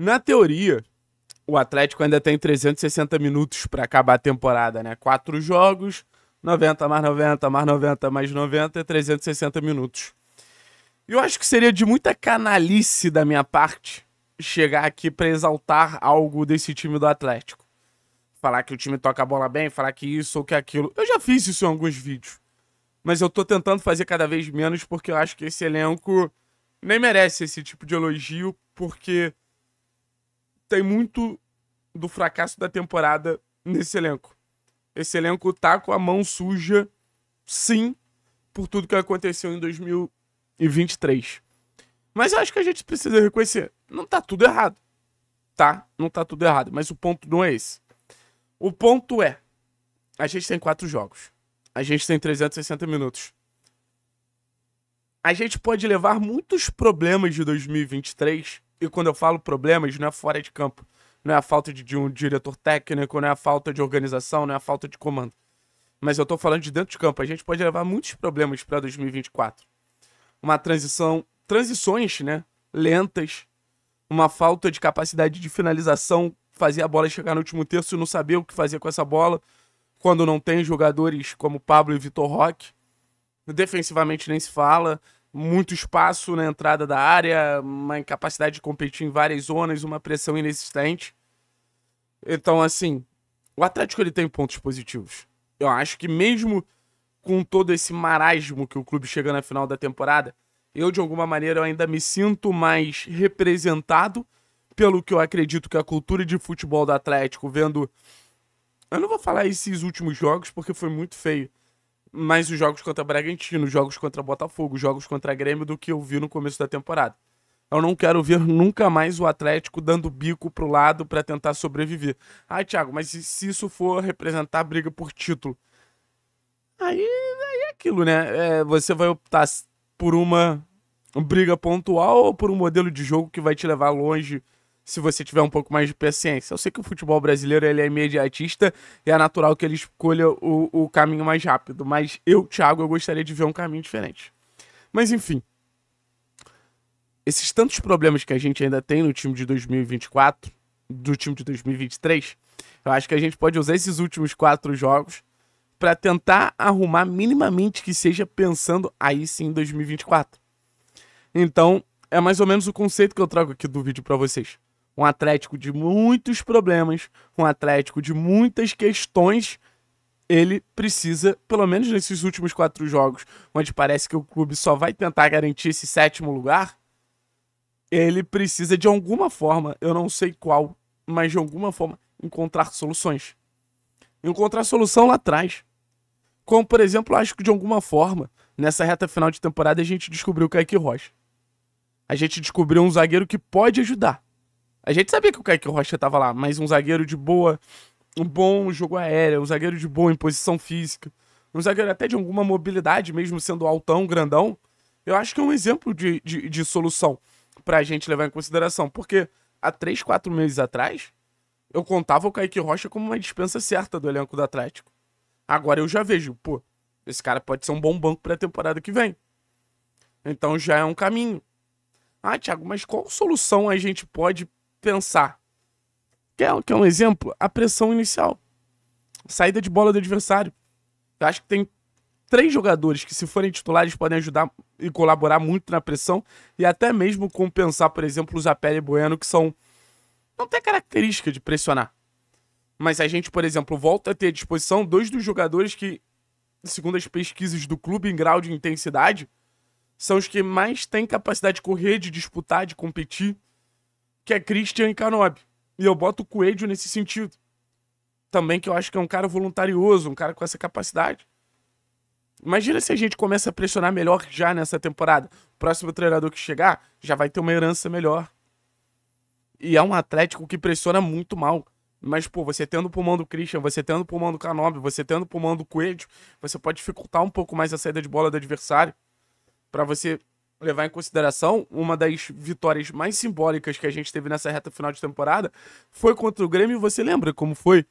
Na teoria, o Atlético ainda tem 360 minutos para acabar a temporada, né? Quatro jogos, 90 mais 90 mais 90 mais 90 é 360 minutos. E eu acho que seria de muita canalice da minha parte chegar aqui para exaltar algo desse time do Atlético. Falar que o time toca a bola bem, falar que isso ou que aquilo. Eu já fiz isso em alguns vídeos. Mas eu tô tentando fazer cada vez menos porque eu acho que esse elenco nem merece esse tipo de elogio, porque tem muito do fracasso da temporada nesse elenco. Esse elenco tá com a mão suja, sim, por tudo que aconteceu em 2023. Mas eu acho que a gente precisa reconhecer, não tá tudo errado. Tá? Não tá tudo errado, mas o ponto não é esse. O ponto é, a gente tem quatro jogos. A gente tem 360 minutos. A gente pode levar muitos problemas de 2023, e quando eu falo problemas, não é fora de campo não é a falta de, de um diretor técnico, não é a falta de organização, não é a falta de comando. Mas eu tô falando de dentro de campo. A gente pode levar muitos problemas para 2024. Uma transição, transições, né, lentas, uma falta de capacidade de finalização, fazer a bola chegar no último terço e não saber o que fazer com essa bola, quando não tem jogadores como Pablo e Vitor Roque. Defensivamente nem se fala, muito espaço na entrada da área, uma incapacidade de competir em várias zonas, uma pressão inexistente. Então, assim, o Atlético ele tem pontos positivos. Eu acho que mesmo com todo esse marasmo que o clube chega na final da temporada, eu de alguma maneira eu ainda me sinto mais representado pelo que eu acredito que a cultura de futebol do Atlético, vendo eu não vou falar esses últimos jogos porque foi muito feio mais os jogos contra Bragantino, jogos contra Botafogo, jogos contra Grêmio do que eu vi no começo da temporada. Eu não quero ver nunca mais o Atlético dando bico pro lado para tentar sobreviver. Ah, Thiago, mas se isso for representar briga por título? Aí, aí é aquilo, né? É, você vai optar por uma briga pontual ou por um modelo de jogo que vai te levar longe se você tiver um pouco mais de paciência. Eu sei que o futebol brasileiro ele é imediatista e é natural que ele escolha o, o caminho mais rápido, mas eu, Thiago, eu gostaria de ver um caminho diferente. Mas enfim, esses tantos problemas que a gente ainda tem no time de 2024, do time de 2023, eu acho que a gente pode usar esses últimos quatro jogos para tentar arrumar minimamente que seja pensando aí sim em 2024. Então, é mais ou menos o conceito que eu trago aqui do vídeo para vocês um Atlético de muitos problemas, um Atlético de muitas questões, ele precisa, pelo menos nesses últimos quatro jogos, onde parece que o clube só vai tentar garantir esse sétimo lugar, ele precisa de alguma forma, eu não sei qual, mas de alguma forma, encontrar soluções. Encontrar solução lá atrás. Como, por exemplo, acho que de alguma forma, nessa reta final de temporada, a gente descobriu o Kaique Rocha. A gente descobriu um zagueiro que pode ajudar. A gente sabia que o Kaique Rocha tava lá, mas um zagueiro de boa, um bom jogo aéreo, um zagueiro de boa em posição física, um zagueiro até de alguma mobilidade, mesmo sendo altão, grandão, eu acho que é um exemplo de, de, de solução pra gente levar em consideração. Porque há três, quatro meses atrás, eu contava o Kaique Rocha como uma dispensa certa do elenco do Atlético. Agora eu já vejo, pô, esse cara pode ser um bom banco pra temporada que vem. Então já é um caminho. Ah, Thiago, mas qual solução a gente pode pensar. Quer, quer um exemplo? A pressão inicial. Saída de bola do adversário. Eu acho que tem três jogadores que, se forem titulares, podem ajudar e colaborar muito na pressão e até mesmo compensar, por exemplo, o Zapelli e Bueno, que são. não tem característica de pressionar. Mas a gente, por exemplo, volta a ter à disposição dois dos jogadores que, segundo as pesquisas do clube em grau de intensidade, são os que mais têm capacidade de correr, de disputar, de competir que é Christian Canobi. E eu boto o Coelho nesse sentido. Também que eu acho que é um cara voluntarioso, um cara com essa capacidade. Imagina se a gente começa a pressionar melhor já nessa temporada. O próximo treinador que chegar já vai ter uma herança melhor. E é um Atlético que pressiona muito mal. Mas, pô, você tendo o pulmão do Christian, você tendo o pulmão do Canobi, você tendo o pulmão do Coelho, você pode dificultar um pouco mais a saída de bola do adversário. para você levar em consideração, uma das vitórias mais simbólicas que a gente teve nessa reta final de temporada foi contra o Grêmio. Você lembra como foi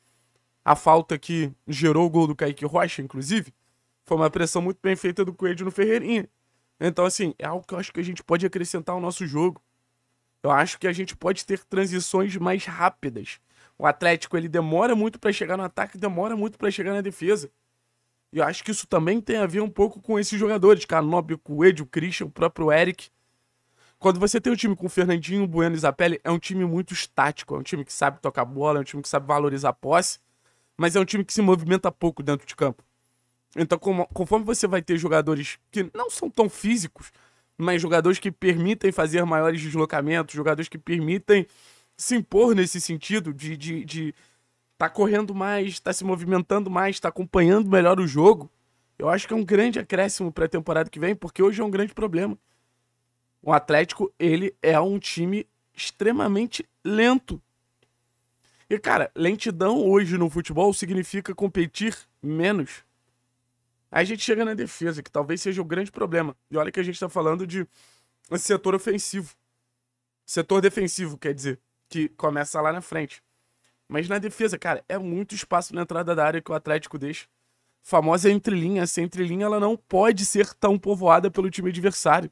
a falta que gerou o gol do Kaique Rocha, inclusive? Foi uma pressão muito bem feita do Coelho no Ferreirinha. Então, assim, é algo que eu acho que a gente pode acrescentar ao nosso jogo. Eu acho que a gente pode ter transições mais rápidas. O Atlético ele demora muito para chegar no ataque, demora muito para chegar na defesa. E eu acho que isso também tem a ver um pouco com esses jogadores, Canóbio, Coelho, Christian, o próprio Eric. Quando você tem um time com Fernandinho, Bueno e Zapelli, é um time muito estático, é um time que sabe tocar bola, é um time que sabe valorizar a posse, mas é um time que se movimenta pouco dentro de campo. Então, conforme você vai ter jogadores que não são tão físicos, mas jogadores que permitem fazer maiores deslocamentos, jogadores que permitem se impor nesse sentido de, de, de tá correndo mais, tá se movimentando mais, tá acompanhando melhor o jogo, eu acho que é um grande acréscimo para a temporada que vem, porque hoje é um grande problema. O Atlético, ele é um time extremamente lento. E, cara, lentidão hoje no futebol significa competir menos. Aí a gente chega na defesa, que talvez seja o grande problema. E olha que a gente está falando de setor ofensivo. Setor defensivo, quer dizer, que começa lá na frente. Mas na defesa, cara, é muito espaço na entrada da área que o Atlético deixa. Famosa entrelinha. Essa entrelinha ela não pode ser tão povoada pelo time adversário.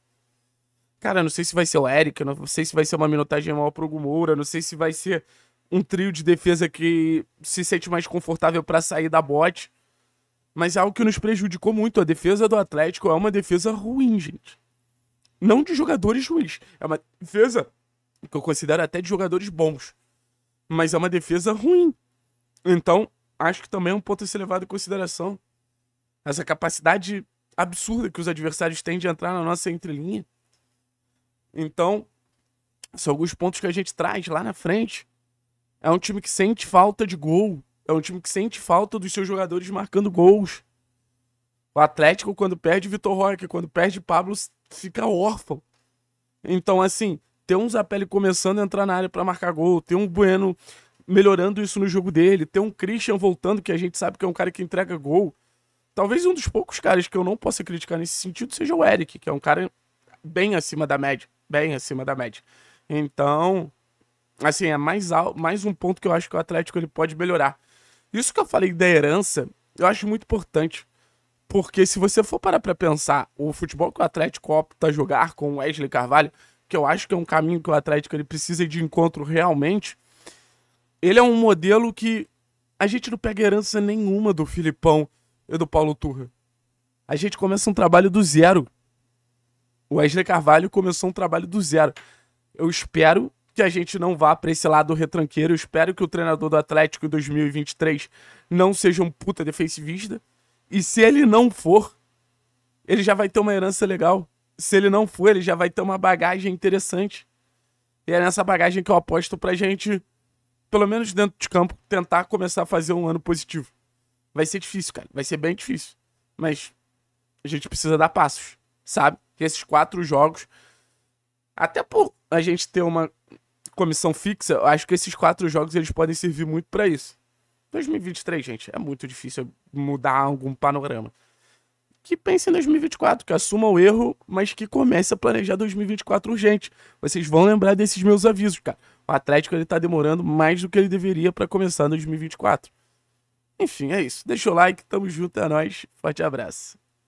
Cara, não sei se vai ser o Eric, não sei se vai ser uma minutagem maior pro Moura, não sei se vai ser um trio de defesa que se sente mais confortável para sair da bote. Mas é algo que nos prejudicou muito. A defesa do Atlético é uma defesa ruim, gente. Não de jogadores ruins. É uma defesa que eu considero até de jogadores bons mas é uma defesa ruim. Então, acho que também é um ponto a ser levado em consideração. Essa capacidade absurda que os adversários têm de entrar na nossa entrelinha. Então, são alguns pontos que a gente traz lá na frente. É um time que sente falta de gol. É um time que sente falta dos seus jogadores marcando gols. O Atlético, quando perde Vitor Roque, quando perde Pablo, fica órfão. Então, assim, ter um Zapelli começando a entrar na área para marcar gol, ter um Bueno melhorando isso no jogo dele, ter um Christian voltando, que a gente sabe que é um cara que entrega gol. Talvez um dos poucos caras que eu não possa criticar nesse sentido seja o Eric, que é um cara bem acima da média. Bem acima da média. Então, assim, é mais, mais um ponto que eu acho que o Atlético ele pode melhorar. Isso que eu falei da herança, eu acho muito importante. Porque se você for parar pra pensar, o futebol que o Atlético opta jogar com o Wesley Carvalho que eu acho que é um caminho que o Atlético ele precisa de encontro realmente, ele é um modelo que a gente não pega herança nenhuma do Filipão e do Paulo Turra. A gente começa um trabalho do zero. O Wesley Carvalho começou um trabalho do zero. Eu espero que a gente não vá para esse lado retranqueiro. Eu espero que o treinador do Atlético em 2023 não seja um puta defensivista. E se ele não for, ele já vai ter uma herança legal se ele não for, ele já vai ter uma bagagem interessante. E é nessa bagagem que eu aposto pra gente, pelo menos dentro de campo, tentar começar a fazer um ano positivo. Vai ser difícil, cara. Vai ser bem difícil. Mas a gente precisa dar passos, sabe? Que esses quatro jogos, até por a gente ter uma comissão fixa, eu acho que esses quatro jogos eles podem servir muito para isso. 2023, gente, é muito difícil mudar algum panorama que pense em 2024, que assuma o erro, mas que comece a planejar 2024 urgente. Vocês vão lembrar desses meus avisos, cara. O Atlético ele tá demorando mais do que ele deveria para começar 2024. Enfim, é isso. Deixa o like, tamo junto, é nóis. Forte abraço.